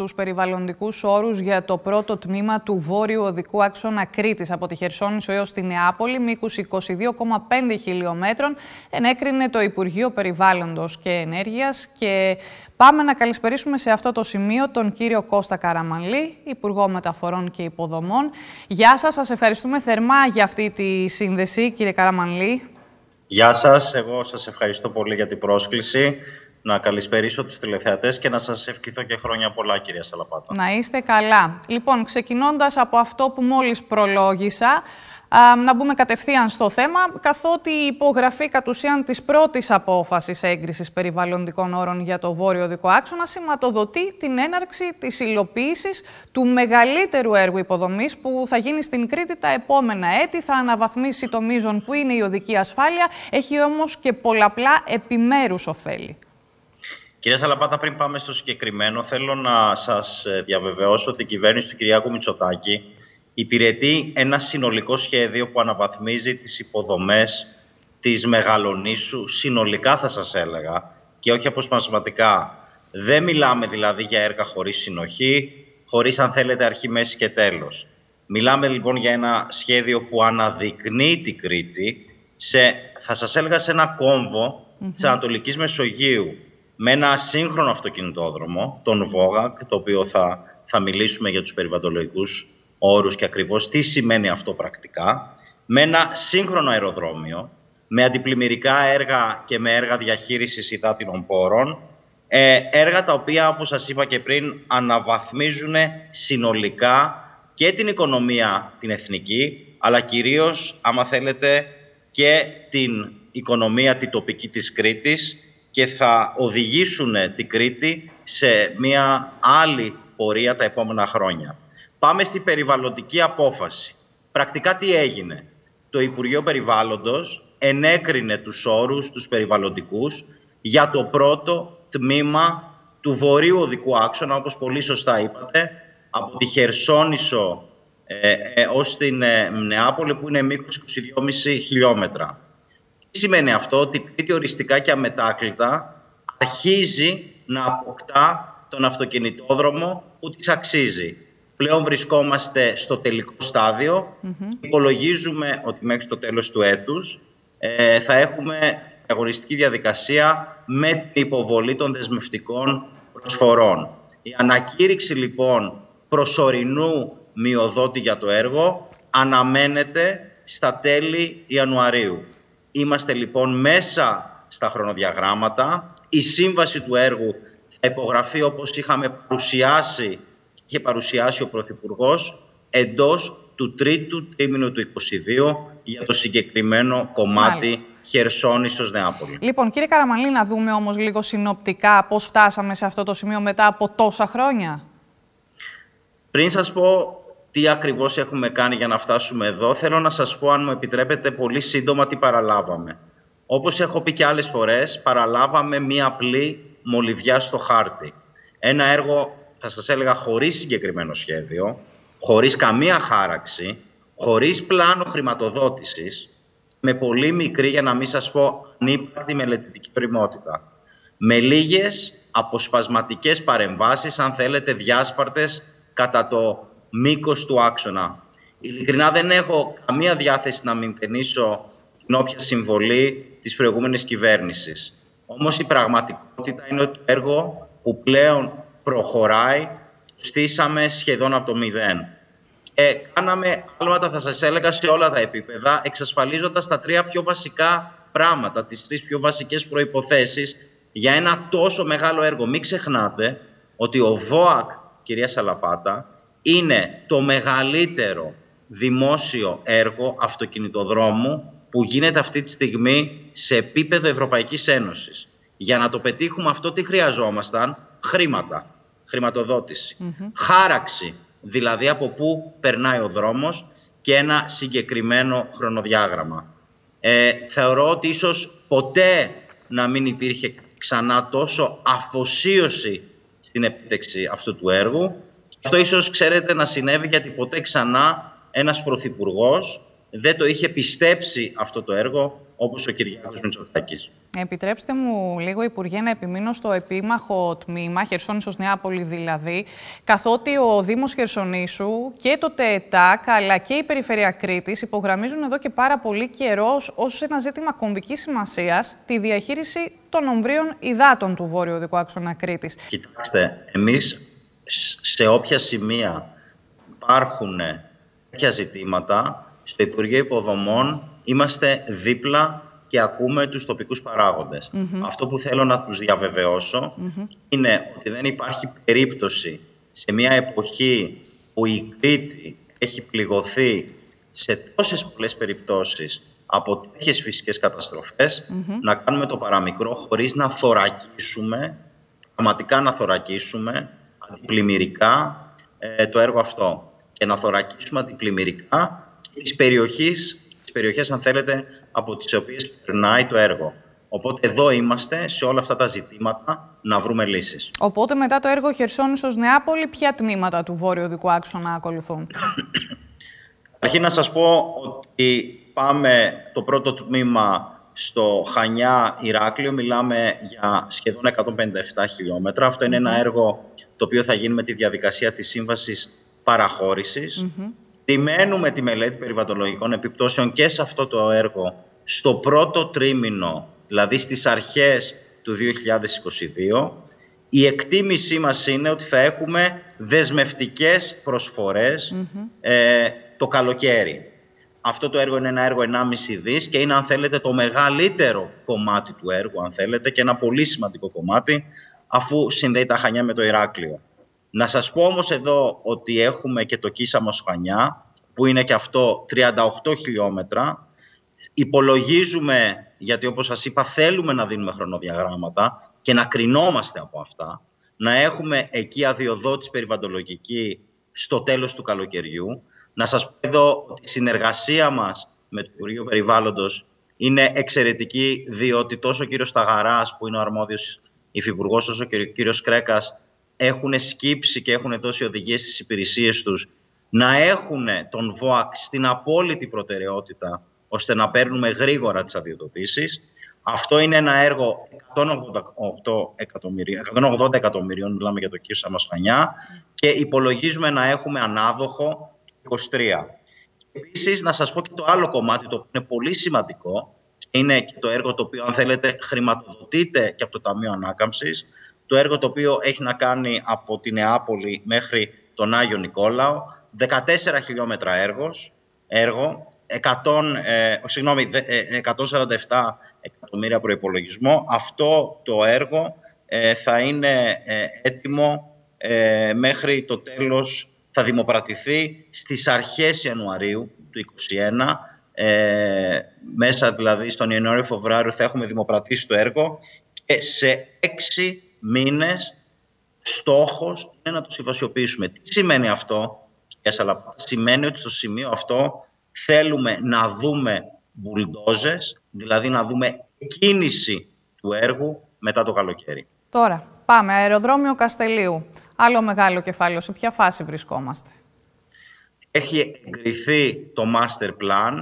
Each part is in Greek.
στους περιβαλλοντικούς όρους για το πρώτο τμήμα του βόρειου οδικού άξονα Κρήτης από τη Χερσόνησο έως τη Νεάπολη, μήκους 22,5 χιλιόμετρων, ενέκρινε το Υπουργείο Περιβάλλοντος και Ενέργειας και πάμε να καλησπερίσουμε σε αυτό το σημείο τον κύριο Κώστα Καραμαλή, Υπουργό Μεταφορών και Υποδομών. Γεια σας, σας ευχαριστούμε θερμά για αυτή τη σύνδεση, κύριε Καραμαλή. Γεια σας, εγώ σας ευχαριστώ πολύ για την πρόσκληση να καλησπερίσω τους τηλεθεατές και να σας ευχηθώ και χρόνια πολλά, κυρία Σαλαπάτα. Να είστε καλά. Λοιπόν, ξεκινώντας από αυτό που μόλις προλόγησα, να μπούμε κατευθείαν στο θέμα, καθότι η υπογραφή κατ' ουσίαν της πρώτης απόφασης έγκρισης περιβαλλοντικών όρων για το βόρειο δικό άξονα σηματοδοτεί την έναρξη της υλοποίησης του μεγαλύτερου έργου υποδομής που θα γίνει στην Κρήτη τα επόμενα έτη, θα αναβαθμίσει το μείζον που είναι η οδική ασφάλεια, έχει όμως και πολλαπλά επιμέρους ωφέλη. Κυρία Σαλαπάτα, πριν πάμε στο συγκεκριμένο, θέλω να σας ε, διαβεβαιώσω ότι η κυβέρνηση του Κυριάκου Μητσοτάκη υπηρετεί ένα συνολικό σχέδιο που αναβαθμίζει τις υποδομές της Μεγαλονήσου, συνολικά θα σας έλεγα, και όχι αποσπασματικά. Δεν μιλάμε δηλαδή για έργα χωρίς συνοχή, χωρίς αν θέλετε αρχή, μέση και τέλος. Μιλάμε λοιπόν για ένα σχέδιο που αναδεικνύει την Κρήτη σε, θα σας έλεγα, σε ένα κόμβο mm-hmm. της Ανατολικής Μεσογείου, με ένα σύγχρονο αυτοκινητόδρομο, τον Βόγακ, το οποίο θα, θα μιλήσουμε για τους περιβαλλοντολογικούς όρους και ακριβώς τι σημαίνει αυτό πρακτικά, με ένα σύγχρονο αεροδρόμιο, με αντιπλημμυρικά έργα και με έργα διαχείρισης υδάτινων πόρων, ε, έργα τα οποία, όπως σας είπα και πριν, αναβαθμίζουν συνολικά και την οικονομία την εθνική, αλλά κυρίως, άμα θέλετε, και την οικονομία τη τοπική της Κρήτης, και θα οδηγήσουν την Κρήτη σε μια άλλη πορεία τα επόμενα χρόνια. Πάμε στην περιβαλλοντική απόφαση. Πρακτικά τι έγινε; Το Υπουργείο Περιβάλλοντος ενέκρινε τους όρους, τους περιβαλλοντικούς, για το πρώτο τμήμα του βορείου οδικού άξονα, όπως πολύ σωστά είπατε, από τη Χερσόνησο ε, ε, ως την ε, Νεάπολη, που είναι μήκος 22,5 χιλιόμετρα. Τι σημαίνει αυτό, ότι η Κρήτη οριστικά και αμετάκλητα αρχίζει να αποκτά τον αυτοκινητόδρομο που της αξίζει. Πλέον βρισκόμαστε στο τελικό στάδιο. Υπολογίζουμε ότι μέχρι το τέλος του έτους ε, θα έχουμε αγωνιστική διαδικασία με την υποβολή των δεσμευτικών προσφορών. Η ανακήρυξη λοιπόν προσωρινού μειοδότη για το έργο αναμένεται στα τέλη Ιανουαρίου. Είμαστε λοιπόν μέσα στα χρονοδιαγράμματα. Η σύμβαση του έργου θα υπογραφεί όπως είχαμε παρουσιάσει και παρουσιάσει ο Πρωθυπουργός εντός του τρίτου τρίμηνου του 2022 για το συγκεκριμένο κομμάτι Μάλιστα. Χερσόνησος Νεάπολη. Λοιπόν, κύριε Καραμαλή, να δούμε όμως λίγο συνοπτικά πώς φτάσαμε σε αυτό το σημείο μετά από τόσα χρόνια. Πριν σας πω τι ακριβώς έχουμε κάνει για να φτάσουμε εδώ, θέλω να σας πω, αν μου επιτρέπετε, πολύ σύντομα τι παραλάβαμε. Όπως έχω πει και άλλες φορές, παραλάβαμε μία απλή μολυβιά στο χάρτη. Ένα έργο, θα σας έλεγα, χωρίς συγκεκριμένο σχέδιο, χωρίς καμία χάραξη, χωρίς πλάνο χρηματοδότησης, με πολύ μικρή, για να μην σας πω, ανύπαρκτη μελετητική πρημότητα. Με λίγες αποσπασματικές παρεμβάσεις, αν θέλετε, διάσπαρτες κατά το μήκος του άξονα. Ειλικρινά δεν έχω καμία διάθεση να μην ταινίσω την όποια συμβολή της προηγούμενης κυβέρνησης. Όμως η πραγματικότητα είναι ότι το έργο που πλέον προχωράει στήσαμε σχεδόν από το μηδέν. Και κάναμε άλματα, θα σας έλεγα, σε όλα τα επίπεδα, εξασφαλίζοντας τα τρία πιο βασικά πράγματα, τις τρεις πιο βασικές προϋποθέσεις για ένα τόσο μεγάλο έργο. Μην ξεχνάτε ότι ο ΒΟΑΚ, κυρία Σαλαπάτα, είναι το μεγαλύτερο δημόσιο έργο αυτοκινητοδρόμου που γίνεται αυτή τη στιγμή σε επίπεδο Ευρωπαϊκής Ένωσης. Για να το πετύχουμε αυτό τι χρειαζόμασταν, χρήματα, χρηματοδότηση, χάραξη, δηλαδή από πού περνάει ο δρόμος και ένα συγκεκριμένο χρονοδιάγραμμα. Ε, θεωρώ ότι ίσως ποτέ να μην υπήρχε ξανά τόσο αφοσίωση στην επίτευξη αυτού του έργου αυτό ίσως ξέρετε να συνέβη γιατί ποτέ ξανά ένας πρωθυπουργός δεν το είχε πιστέψει αυτό το έργο όπως ο Κυριάκος Μητσοτάκης. Επιτρέψτε μου λίγο, Υπουργέ, να επιμείνω στο επίμαχο τμήμα, Χερσόνησος Νεάπολη δηλαδή, καθότι ο Δήμος Χερσονήσου και το ΤΕΤΑΚ αλλά και η Περιφερεια Κρήτης υπογραμμίζουν εδώ και πάρα πολύ καιρό ως ένα ζήτημα κομβικής σημασίας τη διαχείριση των ομβρίων υδάτων του Βόρειου Οδικού Άξονα Κρήτης. Κοιτάξτε, εμείς σε όποια σημεία υπάρχουν τέτοια ζητήματα, στο Υπουργείο Υποδομών είμαστε δίπλα και ακούμε τους τοπικούς Αυτό που θέλω να τους διαβεβαιωσω είναι ότι δεν υπάρχει περίπτωση σε μια εποχή που η Κρήτη έχει πληγωθεί σε τόσες πολλές περιπτώσεις από τέτοιες φυσικές να κάνουμε το παραμικρό χωρίς να θωρακίσουμε, πραγματικά να θωρακίσουμε αντιπλημμυρικά ε, το έργο αυτό και να θωρακίσουμε αντιπλημμυρικά και τις περιοχές, τις περιοχές αν θέλετε, από τις οποίες περνάει το έργο. Οπότε εδώ είμαστε σε όλα αυτά τα ζητήματα να βρούμε λύσεις. Οπότε μετά το έργο Χερσόνησος Νεάπολη, ποια τμήματα του βόρειου οδικού άξονα ακολουθούν; Αρχή να σας πω ότι πάμε το πρώτο τμήμα στο Χανιά Ηράκλειο. Μιλάμε για σχεδόν 157 χιλιόμετρα. Αυτό είναι ένα έργο το οποίο θα γίνει με τη διαδικασία της σύμβασης παραχώρησης. Περιμένουμε τη μελέτη περιβαλλοντολογικών επιπτώσεων και σε αυτό το έργο στο πρώτο τρίμηνο, δηλαδή στις αρχές του 2022. Η εκτίμησή μας είναι ότι θα έχουμε δεσμευτικές ε, το καλοκαίρι. Αυτό το έργο είναι ένα έργο 1,5 δις και είναι, αν θέλετε, το μεγαλύτερο κομμάτι του έργου, αν θέλετε, και ένα πολύ σημαντικό κομμάτι, αφού συνδέει τα Χανιά με το Ηράκλειο. Να σας πω όμως εδώ ότι έχουμε και το Κίσαμο Χανιά, που είναι και αυτό 38 χιλιόμετρα. Υπολογίζουμε, γιατί όπως σας είπα θέλουμε να δίνουμε χρονοδιαγράμματα και να κρινόμαστε από αυτά, να έχουμε εκεί αδειοδότηση περιβαλλοντολογική στο τέλος του καλοκαιριού. Να σας πω εδώ ότι η συνεργασία μας με το Υπουργείο Περιβάλλοντος είναι εξαιρετική, διότι τόσο ο κύριος Σταγαράς, που είναι ο αρμόδιος υφυπουργός, όσο και ο κύριος Κρέκας, έχουν σκύψει και έχουν δώσει οδηγίες στις υπηρεσίες τους να έχουν τον ΒΟΑΚ στην απόλυτη προτεραιότητα ώστε να παίρνουμε γρήγορα τις αδειοδοτήσεις. Αυτό είναι ένα έργο 180 εκατομμυρίων, 180 εκατομμυρίων μιλάμε για το Κύρσα Μασφανιά και υπολογίζουμε να έχουμε ανάδοχο 23. Επίσης, να σας πω και το άλλο κομμάτι, το οποίο είναι πολύ σημαντικό, είναι και το έργο το οποίο, αν θέλετε, χρηματοδοτείται και από το Ταμείο Ανάκαμψης, το έργο το οποίο έχει να κάνει από την Νεάπολη μέχρι τον Άγιο Νικόλαο, 14 χιλιόμετρα έργος, έργο, 100, ε, 147 ε, εκατομμύρια προϋπολογισμό. Αυτό το έργο ε, θα είναι ε, έτοιμο μέχρι το τέλος, θα δημοπρατηθεί στις αρχές Ιανουαρίου του 2021. μέσα δηλαδή στον Ιανουάριο-Φεβρουάριο θα έχουμε δημοπρατήσει το έργο και σε έξι μήνες στόχος είναι να το συμβασιοποιήσουμε. Τι σημαίνει αυτό, αλλά σημαίνει ότι στο σημείο αυτό θέλουμε να δούμε μπουλντόζες, δηλαδή να δούμε κίνηση του έργου μετά το καλοκαίρι. Τώρα, πάμε. Αεροδρόμιο Καστελίου. Άλλο μεγάλο κεφάλαιο. Σε ποια φάση βρισκόμαστε; Έχει εγκριθεί το master plan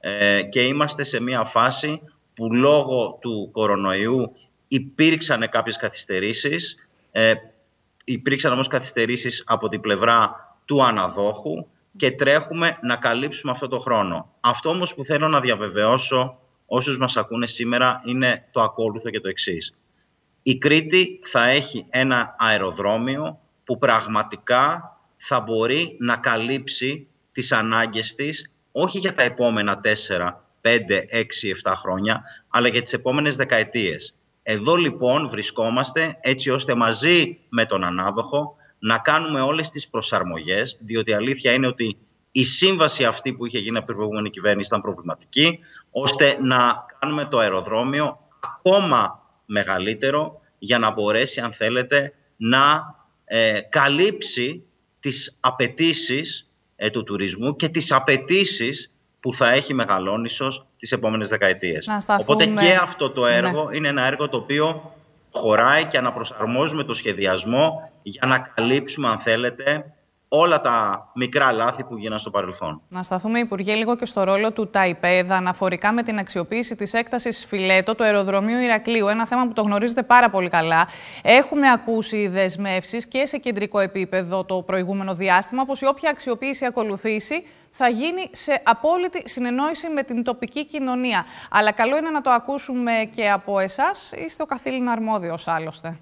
ε, και είμαστε σε μια φάση που λόγω του κορονοϊού υπήρξαν κάποιες καθυστερήσεις. Ε, υπήρξαν όμως καθυστερήσεις από την πλευρά του αναδόχου και τρέχουμε να καλύψουμε αυτό το χρόνο. Αυτό όμως που θέλω να διαβεβαιώσω όσους μας ακούνε σήμερα είναι το ακόλουθο και το εξής. Η Κρήτη θα έχει ένα αεροδρόμιο που πραγματικά θα μπορεί να καλύψει τις ανάγκες της όχι για τα επόμενα 4, 5, 6, 7 χρόνια, αλλά για τις επόμενες δεκαετίες. Εδώ λοιπόν βρισκόμαστε έτσι ώστε μαζί με τον ανάδοχο να κάνουμε όλες τις προσαρμογές, διότι η αλήθεια είναι ότι η σύμβαση αυτή που είχε γίνει από την προηγούμενη κυβέρνηση ήταν προβληματική, ώστε να κάνουμε το αεροδρόμιο ακόμα μεγαλύτερο για να μπορέσει, αν θέλετε, να ε, καλύψει τις απαιτήσεις ε, του τουρισμού και τις απαιτήσεις που θα έχει Μεγαλόνισσος τις επόμενες δεκαετίες. Οπότε και αυτό το έργο ναι. είναι ένα έργο το οποίο χωράει και αναπροσαρμόζουμε το σχεδιασμό για να καλύψουμε, αν θέλετε, όλα τα μικρά λάθη που γίνανε στο παρελθόν. Να σταθούμε, Υπουργέ, λίγο και στο ρόλο του ΤΑΙΠΕΔ αναφορικά με την αξιοποίηση της έκτασης Φιλέτο του αεροδρομίου Ηρακλείου. Ένα θέμα που το γνωρίζετε πάρα πολύ καλά. Έχουμε ακούσει δεσμεύσεις και σε κεντρικό επίπεδο το προηγούμενο διάστημα πως η όποια αξιοποίηση ακολουθήσει θα γίνει σε απόλυτη συνεννόηση με την τοπική κοινωνία. Αλλά καλό είναι να το ακούσουμε και από εσάς. Είστε ο καθήλυνα αρμόδιο, άλλωστε.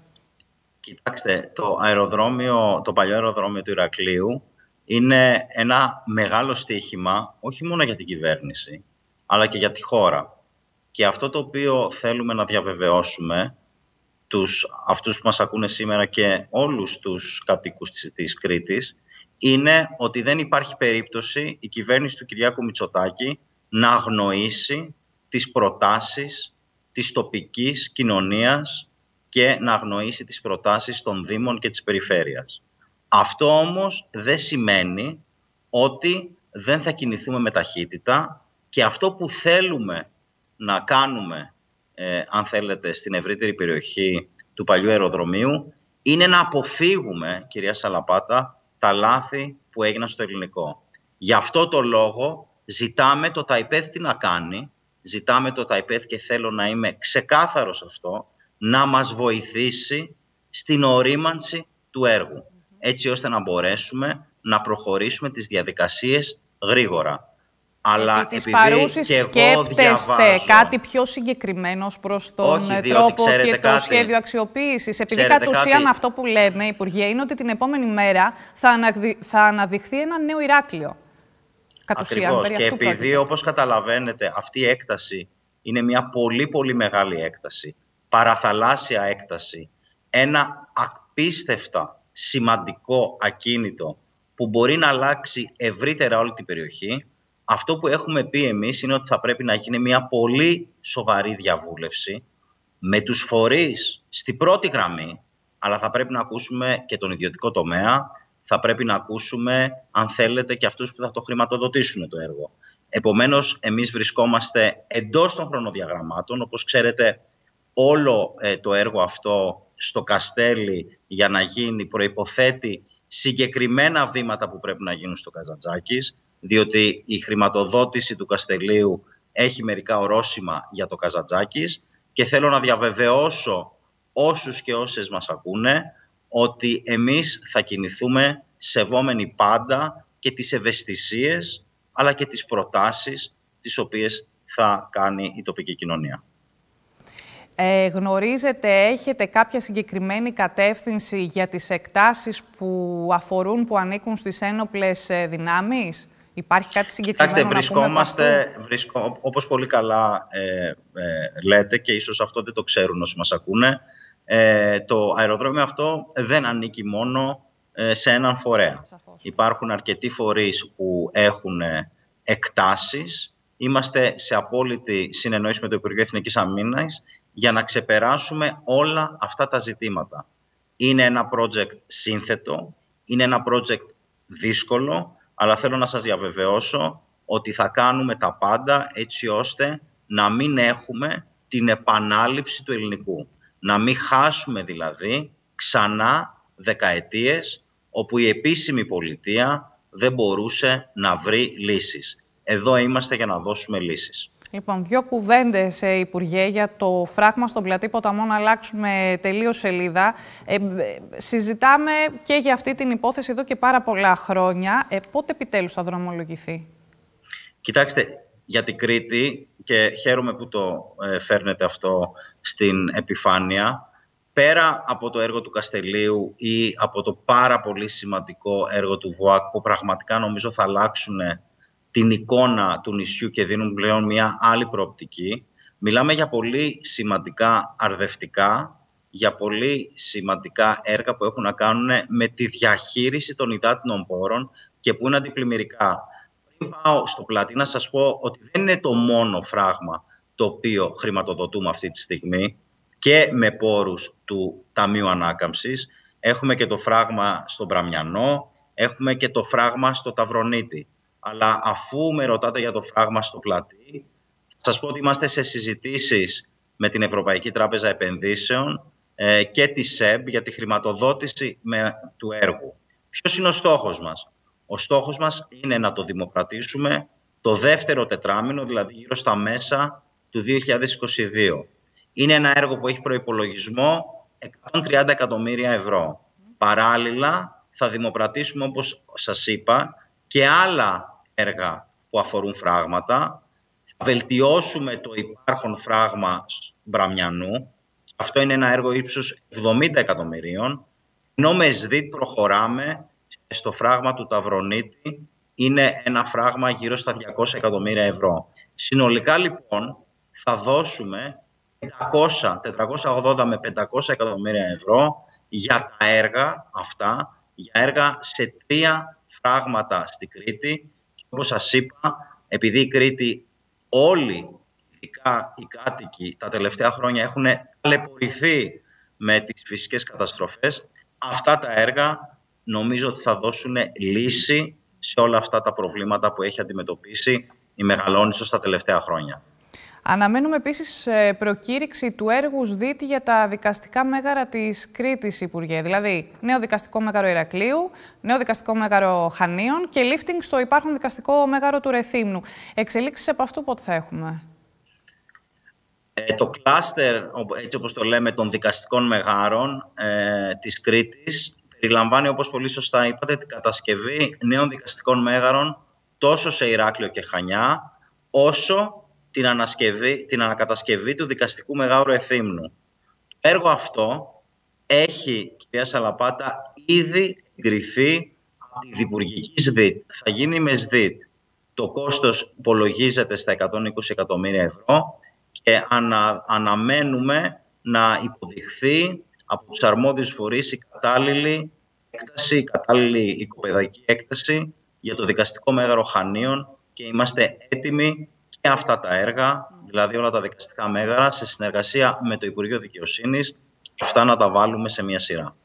Κοιτάξτε, το, αεροδρόμιο, το παλιό αεροδρόμιο του Ηρακλείου είναι ένα μεγάλο στοίχημα, όχι μόνο για την κυβέρνηση, αλλά και για τη χώρα. Και αυτό το οποίο θέλουμε να διαβεβαιώσουμε τους, αυτούς που μας ακούνε σήμερα και όλους τους κατοίκους της, της Κρήτης, είναι ότι δεν υπάρχει περίπτωση η κυβέρνηση του Κυριάκου Μητσοτάκη να αγνοήσει τις προτάσεις της τοπικής κοινωνίας και να αγνοήσει τις προτάσεις των Δήμων και της Περιφέρειας. Αυτό όμως δεν σημαίνει ότι δεν θα κινηθούμε με ταχύτητα και αυτό που θέλουμε να κάνουμε, ε, αν θέλετε, στην ευρύτερη περιοχή του παλιού αεροδρομίου είναι να αποφύγουμε, κυρία Σαλαπάτα, τα λάθη που έγιναν στο ελληνικό. Γι' αυτό το λόγο ζητάμε το ΤΑΙΠΕΘ τι να κάνει, ζητάμε το ΤΑΙΠΕΘ και θέλω να είμαι ξεκάθαρος αυτό, να μας βοηθήσει στην ορίμανση του έργου, έτσι ώστε να μπορέσουμε να προχωρήσουμε τις διαδικασίες γρήγορα. Αλλά Επί της παρούσης και σκέπτεστε κάτι πιο συγκεκριμένο προς τον Όχι, τρόπο και το σχέδιο αξιοποίησης; Επειδή κατ' ουσίαν αυτό που λέμε, Υπουργέ, είναι ότι την επόμενη μέρα θα, θα αναδειχθεί ένα νέο Ηράκλειο. Κατ' ουσίαν, και επειδή όπως καταλαβαίνετε αυτή η έκταση είναι μια πολύ πολύ μεγάλη έκταση παραθαλάσσια έκταση, ένα απίστευτα σημαντικό ακίνητο που μπορεί να αλλάξει ευρύτερα όλη την περιοχή, αυτό που έχουμε πει εμείς είναι ότι θα πρέπει να γίνει μια πολύ σοβαρή διαβούλευση με τους φορείς στη πρώτη γραμμή, αλλά θα πρέπει να ακούσουμε και τον ιδιωτικό τομέα, θα πρέπει να ακούσουμε, αν θέλετε, και αυτούς που θα το χρηματοδοτήσουν το έργο. Επομένως, εμείς βρισκόμαστε εντός των χρονοδιαγραμμάτων. Όπως ξέρετε, όλο ε, το έργο αυτό στο Καστέλι για να γίνει προϋποθέτει συγκεκριμένα βήματα που πρέπει να γίνουν στο Καζαντζάκης, διότι η χρηματοδότηση του Καστελίου έχει μερικά ορόσημα για το Καζαντζάκης και θέλω να διαβεβαιώσω όσους και όσες μας ακούνε ότι εμείς θα κινηθούμε σεβόμενοι πάντα και τις ευαισθησίες αλλά και τις προτάσεις τις οποίες θα κάνει η τοπική κοινωνία. Ε, γνωρίζετε, έχετε κάποια συγκεκριμένη κατεύθυνση για τις εκτάσεις που αφορούν, που ανήκουν στις ένοπλες ε, δυνάμεις; Υπάρχει κάτι συγκεκριμένο Κοιτάξτε, βρισκόμαστε, βρισκό, όπως πολύ καλά ε, ε, λέτε και ίσως αυτό δεν το ξέρουν όσοι μας ακούνε, ε, το αεροδρόμιο αυτό δεν ανήκει μόνο ε, σε έναν φορέα. Υπάρχουν αρκετοί φορείς που έχουν εκτάσεις. Είμαστε σε απόλυτη συνεννόηση με το Υπουργείο Εθνικής Αμήνας για να ξεπεράσουμε όλα αυτά τα ζητήματα. Είναι ένα project σύνθετο, είναι ένα project δύσκολο, αλλά θέλω να σας διαβεβαιώσω ότι θα κάνουμε τα πάντα έτσι ώστε να μην έχουμε την επανάληψη του ελληνικού. Να μην χάσουμε δηλαδή ξανά δεκαετίες όπου η επίσημη πολιτεία δεν μπορούσε να βρει λύσεις. Εδώ είμαστε για να δώσουμε λύσεις. Λοιπόν, δύο κουβέντες, ε, Υπουργέ, για το φράγμα στον πλατή ποταμό να αλλάξουμε τελείως σελίδα. Ε, συζητάμε και για αυτή την υπόθεση εδώ και πάρα πολλά χρόνια. Ε, πότε επιτέλους θα δρομολογηθεί; Κοιτάξτε, για την Κρήτη, και χαίρομαι που το ε, φέρνετε αυτό στην επιφάνεια, πέρα από το έργο του Καστελίου ή από το πάρα πολύ σημαντικό έργο του ΒΟΑΚ, που πραγματικά νομίζω θα αλλάξουν την εικόνα του νησιού και δίνουν πλέον μια άλλη προοπτική. Μιλάμε για πολύ σημαντικά αρδευτικά, για πολύ σημαντικά έργα που έχουν να κάνουν με τη διαχείριση των υδάτινων πόρων και που είναι αντιπλημμυρικά. Πριν πάω στο πλατή να σας πω ότι δεν είναι το μόνο φράγμα το οποίο χρηματοδοτούμε αυτή τη στιγμή και με πόρους του Ταμείου Ανάκαμψης. Έχουμε και το φράγμα στον Πραμιανό, έχουμε και το φράγμα στο Ταυρονίτη αλλά αφού με ρωτάτε για το φράγμα στο πλατή, θα σας πω ότι είμαστε σε συζητήσεις με την Ευρωπαϊκή Τράπεζα Επενδύσεων ε, και τη ΣΕΜ για τη χρηματοδότηση με, του έργου. Ποιος είναι ο στόχος μας; Ο στόχος μας είναι να το δημοκρατήσουμε το δεύτερο τετράμινο, δηλαδή γύρω στα μέσα του 2022. Είναι ένα έργο που έχει προϋπολογισμό 130 εκατομμύρια ευρώ. Παράλληλα, θα δημοπρατήσουμε, όπως σας είπα, και άλλα έργα που αφορούν φράγματα. Θα βελτιώσουμε το υπάρχον φράγμα Μπραμιανού. Αυτό είναι ένα έργο ύψους 70 εκατομμυρίων. Ενώ με ΣΔΙΤ προχωράμε στο φράγμα του Ταυρονίτη. Είναι ένα φράγμα γύρω στα 200 εκατομμύρια ευρώ. Συνολικά, λοιπόν, θα δώσουμε 400, 480 με 500 εκατομμύρια ευρώ για τα έργα αυτά, για έργα σε τρία φράγματα στη Κρήτη. Και όπως σας είπα, επειδή η Κρήτη όλοι, ειδικά οι κάτοικοι, τα τελευταία χρόνια έχουν ταλαιπωρηθεί με τις φυσικές καταστροφές, αυτά τα έργα νομίζω ότι θα δώσουν λύση σε όλα αυτά τα προβλήματα που έχει αντιμετωπίσει η Μεγαλόνισσος τα τελευταία χρόνια. Αναμένουμε επίσης ε, προκήρυξη του έργου ΣΔΙΤ για τα δικαστικά μέγαρα της Κρήτης, Υπουργέ. Δηλαδή, νέο δικαστικό μέγαρο Ηρακλείου, νέο δικαστικό μέγαρο Χανίων και lifting στο υπάρχον δικαστικό μέγαρο του Ρεθύμνου. Εξελίξεις από αυτού πότε θα έχουμε; Ε, το κλάστερ, έτσι όπως το λέμε, των δικαστικών μεγάρων ε, της Κρήτης περιλαμβάνει, όπως πολύ σωστά είπατε, την κατασκευή νέων δικαστικών μέγαρων τόσο σε Ηράκλειο και Χανιά, όσο την, ανασκευή, την ανακατασκευή του δικαστικού Μεγάρου Εθήμνου. Το έργο αυτό έχει, κυρία Σαλαπάτα, ήδη εγκριθεί από τη Διπουργική ΣΔΙΤ. Θα γίνει με ΣΔΙΤ. Το κόστος υπολογίζεται στα 120 εκατομμύρια ευρώ και ανα, αναμένουμε να υποδειχθεί από τους αρμόδιους φορείς η κατάλληλη έκταση, η κατάλληλη οικοπαιδαϊκή έκταση για το δικαστικό μέγαρο Χανίων και είμαστε έτοιμοι και αυτά τα έργα, δηλαδή όλα τα δικαστικά μέγαρα, σε συνεργασία με το Υπουργείο Δικαιοσύνης και αυτά να τα βάλουμε σε μια σειρά.